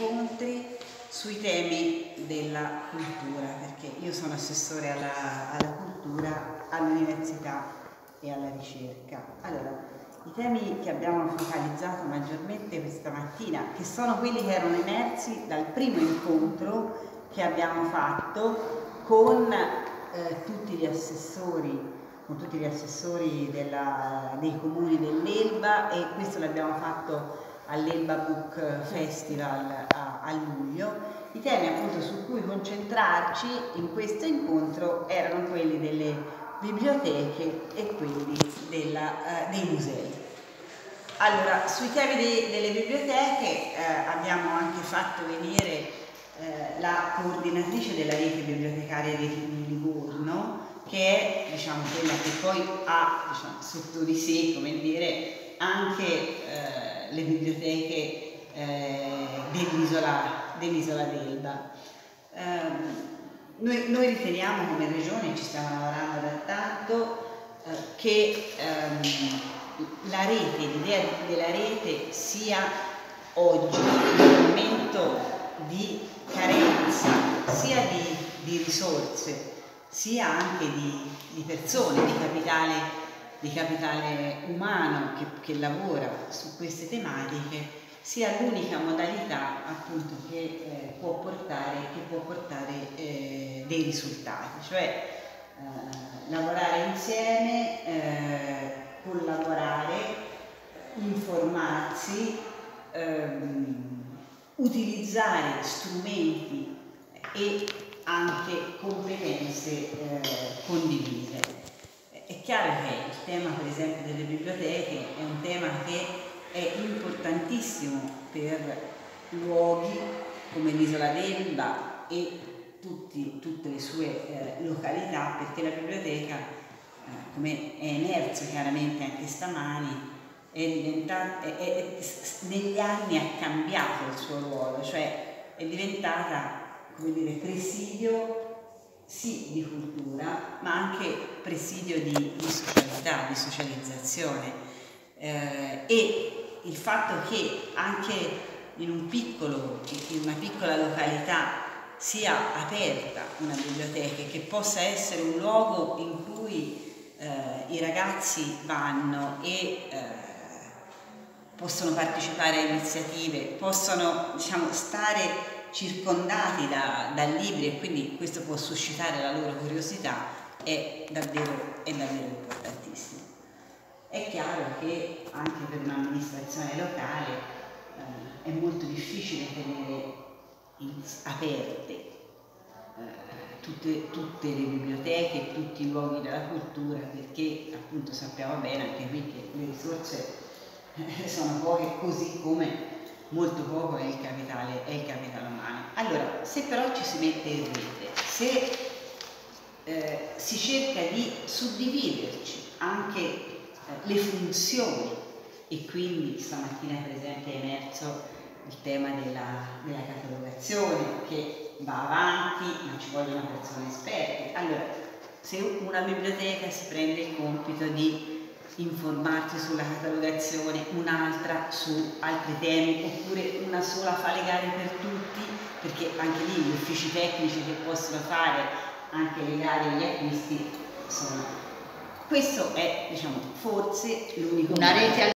incontri sui temi della cultura, perché io sono assessore alla, alla cultura all'università e alla ricerca. Allora, i temi che abbiamo focalizzato maggiormente questa mattina, che sono quelli che erano emersi dal primo incontro che abbiamo fatto con eh, tutti gli assessori con tutti gli assessori della, dei comuni dell'Elba e questo l'abbiamo fatto all'Elba Book Festival a, a, luglio. I temi appunto su cui concentrarci in questo incontro erano quelli delle biblioteche e quelli della, eh, dei musei. Allora, sui temi de, delle biblioteche eh, abbiamo anche fatto venire eh, la coordinatrice della rete bibliotecaria di Livorno, che è diciamo, quella che poi ha diciamo, sotto di sé, come dire, anche eh, le biblioteche eh, dell'isola, dell'isola d'Elba. Eh, noi, noi, riteniamo come regione, ci stiamo lavorando da tanto, eh, che ehm, la rete, l'idea della rete sia oggi un momento di carenza sia di, di risorse sia anche di, di persone, di capitale, di capitale umano che, che, lavora su queste tematiche, sia l'unica modalità appunto che eh, può portare, che può portare eh, dei risultati, cioè eh, lavorare insieme, eh, collaborare, informarsi, ehm, utilizzare strumenti e anche competenze eh, condivise. Chiaro che il tema per esempio delle biblioteche è un tema che è importantissimo per luoghi come l'isola d'Elba e tutti, tutte le sue eh, località perché la biblioteca, eh, come è emerso chiaramente anche stamani, è diventata, è, è, negli anni ha cambiato il suo ruolo, cioè è diventata come dire, presidio sì di cultura, ma anche presidio di, di socialità, di socializzazione. Eh, e il fatto che anche in, un piccolo, in una piccola località sia aperta una biblioteca e che possa essere un luogo in cui eh, i ragazzi vanno e eh, possono partecipare a iniziative, possono diciamo, stare circondati da, da, libri e quindi questo può suscitare la loro curiosità è davvero, è davvero importantissimo. È chiaro che anche per un'amministrazione locale eh, è molto difficile tenere in, aperte eh, tutte, tutte, le biblioteche, tutti i luoghi della cultura perché appunto sappiamo bene anche qui che le risorse eh, sono poche così come molto poco è il capitale, è il capitale umano. Allora, se però ci si mette in rete, se eh, si cerca di suddividerci anche eh, le funzioni e quindi stamattina per esempio è emerso il tema della, della catalogazione che va avanti ma ci vogliono persone esperte. Allora, se una biblioteca si prende il compito di informarsi sulla catalogazione, un'altra su altri temi, oppure una sola fa le gare per tutti, perché anche lì gli uffici tecnici che possono fare anche le gare e gli acquisti sono. Questo è, diciamo, forse l'unico.